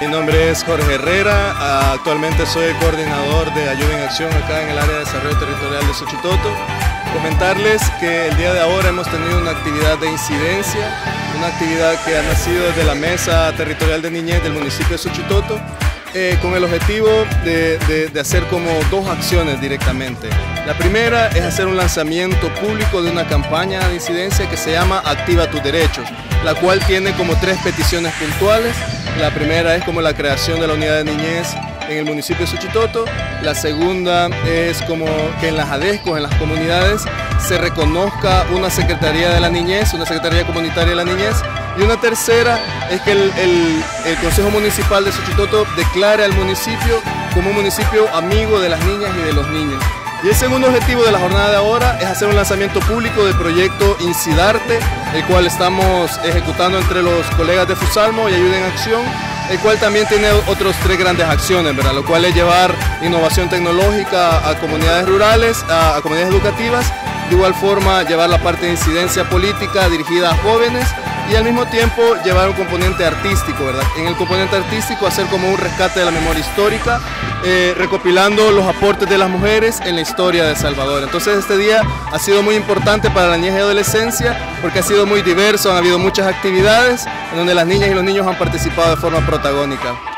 Mi nombre es Jorge Herrera, actualmente soy coordinador de Ayuda en Acción acá en el área de desarrollo territorial de Xochitoto. Comentarles que el día de ahora hemos tenido una actividad de incidencia, una actividad que ha nacido desde la Mesa Territorial de Niñez del municipio de Xochitoto, eh, con el objetivo de, de, hacer como dos acciones directamente. La primera es hacer un lanzamiento público de una campaña de incidencia que se llama Activa tus derechos, la cual tiene como tres peticiones puntuales. La primera es como la creación de la unidad de niñez en el municipio de Suchitoto. La segunda es como que en las ADESCOS, en las comunidades, se reconozca una Secretaría de la Niñez, una Secretaría Comunitaria de la Niñez. Y una tercera es que el, Consejo Municipal de Suchitoto declare al municipio como un municipio amigo de las niñas y de los niños. Y el segundo objetivo de la jornada de ahora es hacer un lanzamiento público del proyecto Incidarte, el cual estamos ejecutando entre los colegas de Fusalmo y Ayuda en Acción, el cual también tiene otros tres grandes acciones, ¿verdad? lo cual es llevar innovación tecnológica a comunidades rurales, a comunidades educativas, de igual forma llevar la parte de incidencia política dirigida a jóvenes y al mismo tiempo llevar un componente artístico, ¿verdad? En el componente artístico hacer como un rescate de la memoria histórica, eh, recopilando los aportes de las mujeres en la historia de Salvador. Entonces este día ha sido muy importante para la niñez y adolescencia porque ha sido muy diverso, han habido muchas actividades en donde las niñas y los niños han participado de forma protagónica.